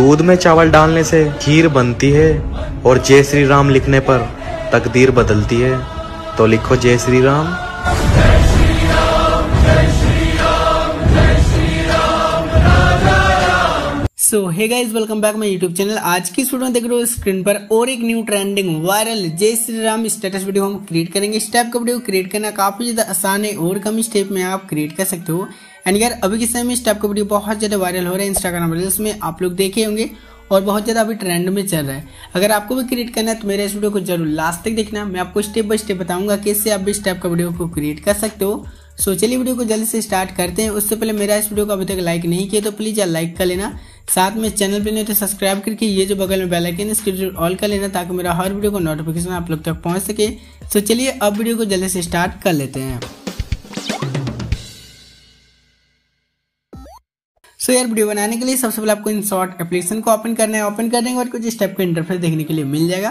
दूध में चावल डालने से खीर बनती है और जय श्री राम लिखने पर तकदीर बदलती है। तो लिखो जय Shri Ram. So hey guys welcome back my YouTube channel आज की वीडियो में देख रहे हो स्क्रीन पर और एक न्यू ट्रेंडिंग वायरल जय श्री राम स्टेटस वीडियो हम क्रिएट करेंगे। इस टाइप का वीडियो क्रिएट करना काफ़ी ज़्यादा आसान है और कम स्टेप में आप क्रिएट कर सकते हो। एंड यार, अभी के समय में इस टाइप का वीडियो बहुत ज़्यादा वायरल हो रहा है इंस्टाग्राम रील्स में आप लोग देखे होंगे और बहुत ज़्यादा अभी ट्रेंड में चल रहा है। अगर आपको भी क्रिएट करना है तो मेरे इस वीडियो को ज़रूर लास्ट तक देखना। मैं आपको स्टेप बाय स्टेप बताऊँगा कैसे आप इस टाइप का वीडियो को क्रिएट कर सकते हो। सो चलिए वीडियो को जल्दी से स्टार्ट करते हैं। उससे पहले मेरा इस वीडियो को अभी तक लाइक नहीं किया तो प्लीज़ यार लाइक कर लेना। साथ में चैनल पे नहीं तो सब्सक्राइब करके ये जो बगल में बेल आइकन इसके ज़रूर ऑल कर लेना, ताकि मेरा हर वीडियो को नोटिफिकेशन आप लोग तक पहुँच सके। सो चलिए अब वीडियो को जल्दी से स्टार्ट कर लेते हैं। सो यार, वीडियो बनाने के लिए सबसे पहले आपको इन शॉर्ट एप्लीकेशन को ओपन करना है। ओपन करने के बाद कुछ स्टेप का इंटरफेस देखने के लिए मिल जाएगा।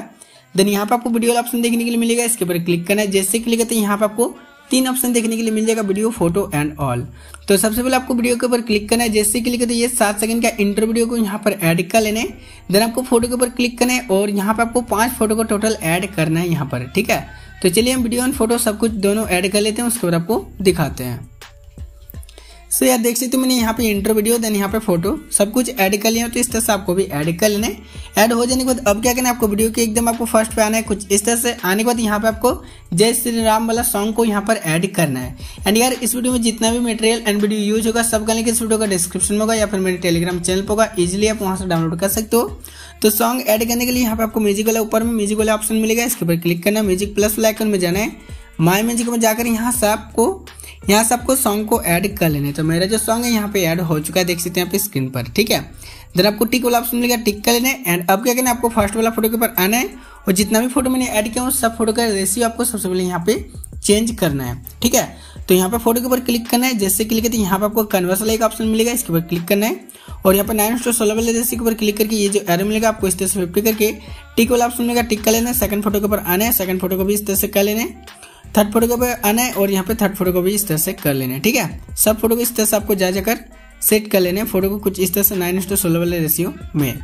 देन यहाँ पे आपको वीडियो ऑप्शन देखने के लिए मिलेगा। इसके ऊपर क्लिक करना है। जैसे क्लिक करते हैं, यहाँ पे आपको तीन ऑप्शन देखने के लिए मिल जाएगा वीडियो फ़ोटो एंड ऑल तो सबसे पहले आपको वीडियो के ऊपर क्लिक करना है। जैसे क्लिक करते ये सात सेकंड का इंटर वीडियो को यहाँ पर ऐड कर लेना है। देन आपको फ़ोटो के ऊपर क्लिक करना है और यहाँ पे आपको पाँच फ़ोटो को टोटल ऐड करना है यहाँ पर, ठीक है? तो चलिए हम वीडियो एंड फ़ोटो सब कुछ दोनों ऐड कर लेते हैं, उसके ऊपर आपको दिखाते हैं। सो यार, देख सकते हो मैंने यहाँ पे इंट्रो वीडियो देन यहाँ पे फ़ोटो सब कुछ ऐड कर लिया तो इस तरह से आपको भी ऐड कर लेना ऐड हो जाने के बाद अब क्या करना है, आपको वीडियो के एकदम आपको फ़र्स्ट पे आना है, कुछ इस तरह से आने के बाद यहाँ पे आपको जय श्री राम वाला सॉन्ग को यहाँ पर ऐड करना है। एंड यार, इस वीडियो में जितना भी मटेरियल एंड वीडियो यूज़ होगा सबका लिंक इस वीडियो का डिस्क्रिप्शन में होगा, या फिर मेरे टेलीग्राम चैनल पर होगा इजिली आप वहाँ से डाउनलोड कर सकते हो। तो सॉन्ग ऐड करने के लिए यहाँ पे आपको म्यूज़िक वाला ऊपर में म्यूज़िक वाला ऑप्शन मिलेगा, इसके ऊपर क्लिक करना म्यूज़िक प्लस वाला आइकन में जाना है। माई म्यूज़िक में जाकर यहाँ से आपको यहाँ से आपको सॉन्ग को ऐड कर लेना है। तो मेरा जो सॉन्ग है, यहाँ पे ऐड हो चुका है, देख सकते हैं यहाँ पे स्क्रीन पर, ठीक है? देन आपको टिक वाला ऑप्शन मिलेगा टिक कर लेना है। एंड अब क्या करना है, आपको फ़र्स्ट वाला फ़ोटो के ऊपर आना है। और जितना भी फ़ोटो मैंने ऐड किया उस सब फ़ोटो का रेशियो आपको सबसे पहले यहाँ पे चेंज करना है, ठीक है? तो यहाँ पे फ़ोटो के ऊपर क्लिक करना है। जैसे क्लिक करते हैं, यहाँ पे आपको कन्वर्स वाला एक ऑप्शन मिलेगा, इसके ऊपर क्लिक करना है। और यहाँ पे नाइन टू सोलह वाले जैसे के ऊपर क्लिक करके ये जो एरो मिलेगा, आपको इस तरह से फिफ्टी करके टिक वाला ऑप्शन मिलेगा टिक कर लेना है। सेकंड फ़ोटो के ऊपर आना है सेकंड फ़ोटो को भी इस तरह से कर लेना है। थर्ड फ़ोटो को आना है और यहाँ पे थर्ड फ़ोटो को भी इस तरह से कर लेना है, ठीक है? सब फ़ोटो को इस तरह से आपको जा जाकर सेट कर लेना है। फ़ोटो को कुछ इस तरह से नाइन टू सोलह वाले रेशियो में।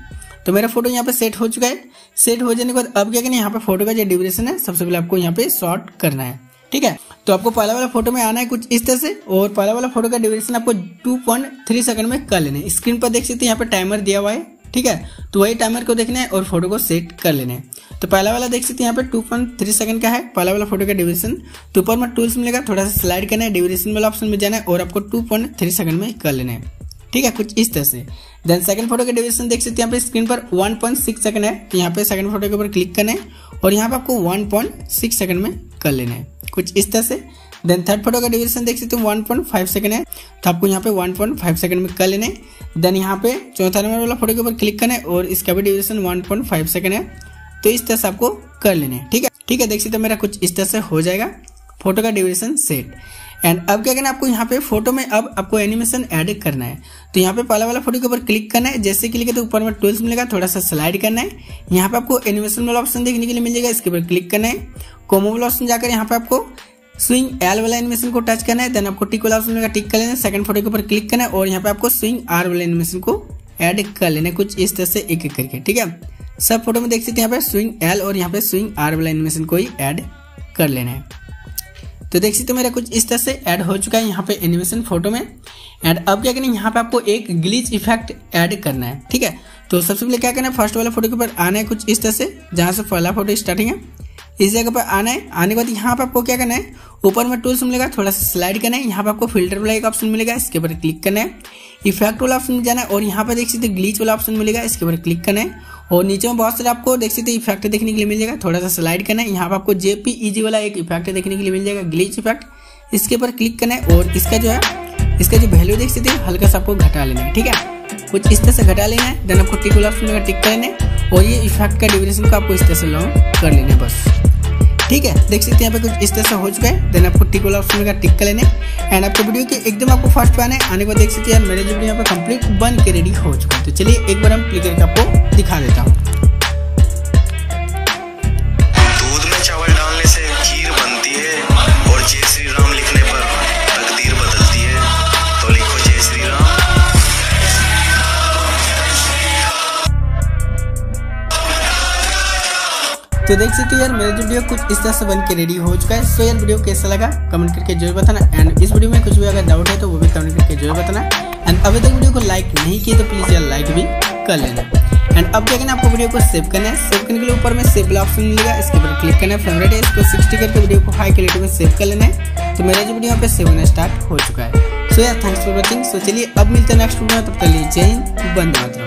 तो मेरा फ़ोटो यहाँ पे सेट हो चुका है। सेट हो जाने के बाद अब क्या करना है? यहाँ पे फ़ोटो का जो ड्यूरेशन है, सबसे पहले आपको यहाँ पे शॉर्ट करना है, ठीक है? तो आपको पहला वाला फ़ोटो में आना है कुछ इस तरह से और पहला वाला फ़ोटो का ड्यूरेशन आपको 2.3 सेकंड में कर लेना है। स्क्रीन पर देख सकते हैं, यहाँ पे टाइमर दिया हुआ है। ठीक है? तो वही टाइमर को देखना है और फ़ोटो को सेट कर लेना। है तो पहला वाला देख सकते हैं यहाँ पे टू पॉइंट सेकंड का है। पहला वाला फ़ोटो का ड्यूरेशन तो ऊपर में टूल्स मिलेगा, थोड़ा सा स्लाइड करना है ड्यूरेशन वाला ऑप्शन में जाना है और आपको टू पॉइंट थ्री सेकंड में कर लेना है। ठीक है, कुछ इस तरह से। देन सेकंड फ़ोटो का ड्यूरेशन देख सकते हैं यहाँ पे स्क्रीन पर 1.6 सेकंड है। तो यहाँ पे सेकंड फ़ोटो के ऊपर क्लिक करना है और यहाँ पे आपको 1.6 सेकंड में कर लेना है। कुछ इस तरह से। देन थर्ड फ़ोटो का ड्यूरेशन देख सकते हो 1.5 सेकंड है। तो आपको यहाँ पे 1.5 सेकंड में कर लेना। देन यहाँ पे चौथा नंबर वाला फ़ोटो के ऊपर क्लिक करना है और इसका भी ड्यूरेशन 1.5 सेकंड है। तो इस तरह से आपको कर लेना ठीक है? ठीक है, देख सकते मेरा कुछ इस तरह से हो जाएगा। फ़ोटो का ड्यूरेशन सेट एंड अब क्या करना है, आपको यहाँ पे फ़ोटो में अब आपको एनिमेशन ऐड करना है। तो यहाँ पे पहला वाला फ़ोटो के ऊपर क्लिक करना है। जैसे क्लिक है तो ऊपर में टूल्स मिलेगा, थोड़ा सा स्लाइड करना है। यहाँ पे आपको एनिमेशन वाला ऑप्शन देखने के लिए मिल जाएगा, इसके ऊपर क्लिक करना है। कोमो वाला ऑप्शन जाकर यहाँ पे आपको स्विंग एल वाला एनिमेशन को टच करना है देन आपको टिक वाला ऑप्शन टिक कर लेना सेकंड फ़ोटो के ऊपर क्लिक करना है, और यहाँ पे आपको स्विंग आर वाला एनिमेशन को ऐड कर लेना है, कुछ इस तरह से एक एक करके, ठीक है? सब फ़ोटो में देख सकते हैं यहाँ पे स्विंग एल और यहाँ पे स्विंग आर वाला एनिमेशन को ही ऐड कर लेना है। तो देख सकते हो मेरा कुछ इस तरह से ऐड हो चुका है यहाँ पे एनिमेशन फ़ोटो में। एंड अब क्या करना है, यहाँ पे आपको एक ग्लिच इफ़ेक्ट ऐड करना है, ठीक है? तो सबसे पहले क्या करना है फ़र्स्ट वाला फ़ोटो के ऊपर आना है कुछ इस तरह से, जहाँ से पहला फ़ोटो स्टार्टिंग है। इस जगह पर आना है। आने के बाद यहाँ पर आपको क्या करना है? ऊपर में टूल्स मिलेगा, थोड़ा सा स्लाइड करना है। यहाँ पर आपको फ़िल्टर वाला एक ऑप्शन मिलेगा, इसके ऊपर क्लिक करना है। इफ़ेक्ट वाला ऑप्शन जाना है और यहाँ पे देख सकते ग्लीच वाला ऑप्शन मिलेगा, इसके ऊपर क्लिक करना है। और नीचे में बहुत सारे आपको देख सकते इफ़ेक्ट देखने के लिए मिल जाएगा, थोड़ा सा स्लाइड करना है। यहाँ पे आपको जेपीईजी वाला एक इफ़ेक्ट देखने के लिए मिल जाएगा ग्लीच इफ़ेक्ट इसके ऊपर क्लिक करना है और इसका जो है, इसका जो वैल्यू देख सकते हैं, हल्का सा आपको घटा लेना है, ठीक है? कुछ इस तरह से घटा लेना है देन आपको टिक वाला ऑप्शन टिक करना है। और ये इफ़ेक्ट का ड्यूरेशन को आपको इस तरह से लॉन्ग कर लेना है, बस। ठीक है? देख सकते हैं यहाँ पे कुछ इस तरह से हो चुका है। देन आपको टिक वाला ऑप्शन का टिक कर लेने। एंड आपको वीडियो के एकदम आपको फ़र्स्ट पे आने। आने के बाद देख सकते हैं मेरे जो वीडियो यहाँ पे कंप्लीट बन के रेडी हो चुका है। तो चलिए एक बार हम क्लिक करके आपको दिखा देता हूँ। तो देख सकते हो यार, मेरा जो वीडियो कुछ इस तरह से बन के रेडी हो चुका है। सो यार वीडियो कैसा लगा? कमेंट करके ज़रूर बताना। एंड इस वीडियो में कुछ भी अगर डाउट है तो वो भी कमेंट करके ज़रूर बताना। एंड अभी तक वीडियो को लाइक नहीं किया तो प्लीज़ यार लाइक भी कर लेना। एंड अब क्या करना आपको वीडियो को सेव करना है। सेव करने के लिए ऊपर में सेव वाला ऑप्शन मिलेगा। इसके ऊपर क्लिक करना है। फेवरेट है। इसको सिक्सटी करके वीडियो को हाई क्वालिटी में सेव कर लेना है। तो मेरा जो वीडियो यहाँ पे सेव होना स्टार्ट हो चुका है। सो यार थैंक्स फॉर वॉचिंग सो चलिए, अब मिलते हैं नेक्स्ट वीडियो में। तब तक लिए जय हिंद बंद मातरम।